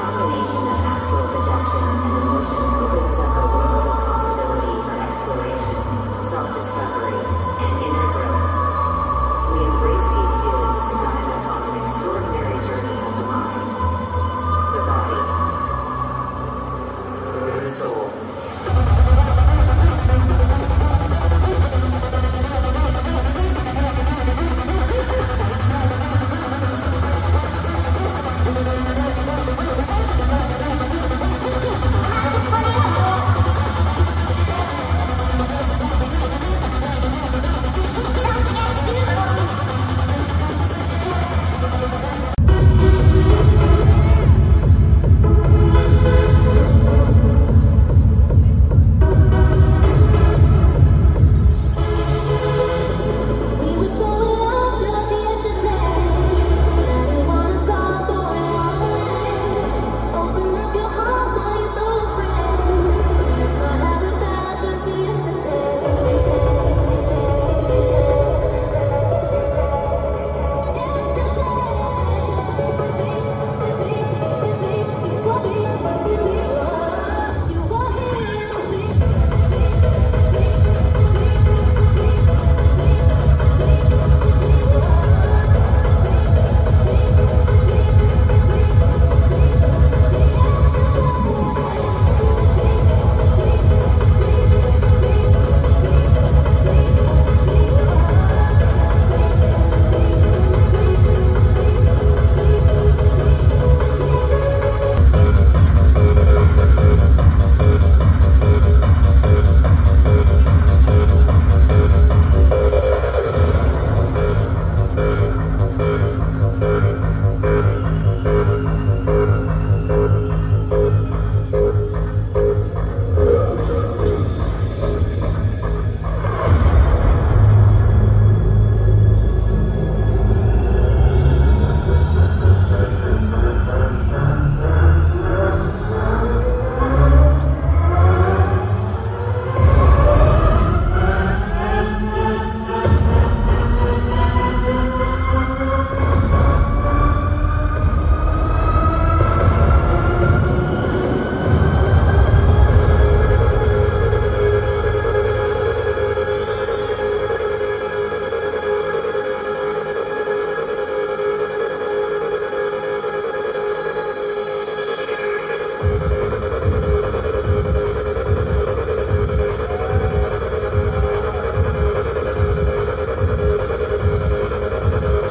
combination of astral projection and emotion.